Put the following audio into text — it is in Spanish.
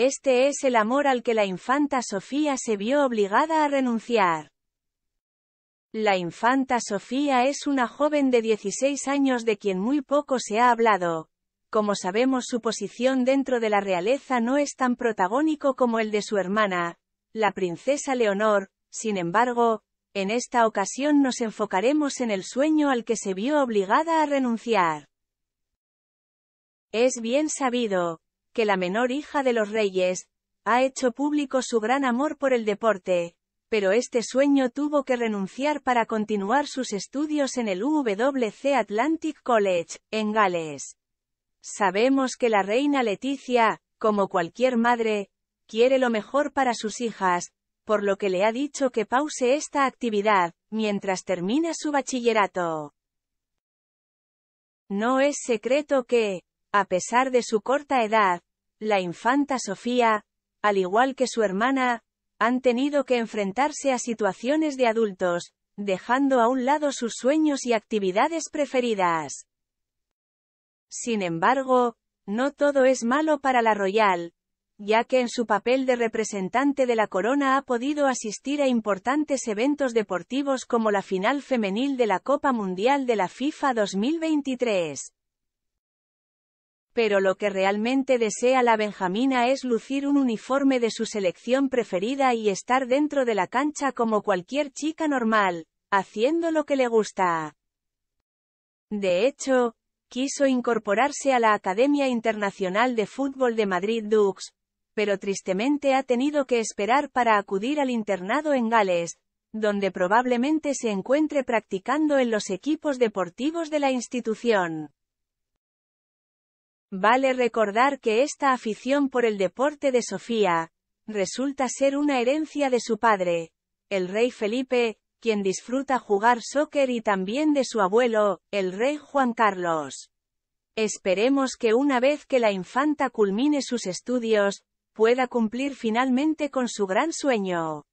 Este es el amor al que la infanta Sofía se vio obligada a renunciar. La infanta Sofía es una joven de 16 años de quien muy poco se ha hablado. Como sabemos su posición dentro de la realeza no es tan protagónico como el de su hermana, la princesa Leonor, sin embargo, en esta ocasión nos enfocaremos en el sueño al que se vio obligada a renunciar. Es bien sabido, que la menor hija de los reyes, ha hecho público su gran amor por el deporte, pero este sueño tuvo que renunciar para continuar sus estudios en el UWC Atlantic College, en Gales. Sabemos que la reina Leticia, como cualquier madre, quiere lo mejor para sus hijas, por lo que le ha dicho que pause esta actividad, mientras termina su bachillerato. No es secreto que, a pesar de su corta edad, la infanta Sofía, al igual que su hermana, han tenido que enfrentarse a situaciones de adultos, dejando a un lado sus sueños y actividades preferidas. Sin embargo, no todo es malo para la Royal, ya que en su papel de representante de la corona ha podido asistir a importantes eventos deportivos como la final femenil de la Copa Mundial de la FIFA 2023. Pero lo que realmente desea la Benjamina es lucir un uniforme de su selección preferida y estar dentro de la cancha como cualquier chica normal, haciendo lo que le gusta. De hecho, quiso incorporarse a la Academia Internacional de Fútbol de Madrid Dux, pero tristemente ha tenido que esperar para acudir al internado en Gales, donde probablemente se encuentre practicando en los equipos deportivos de la institución. Vale recordar que esta afición por el deporte de Sofía, resulta ser una herencia de su padre, el rey Felipe, quien disfruta jugar soccer y también de su abuelo, el rey Juan Carlos. Esperemos que una vez que la infanta culmine sus estudios, pueda cumplir finalmente con su gran sueño.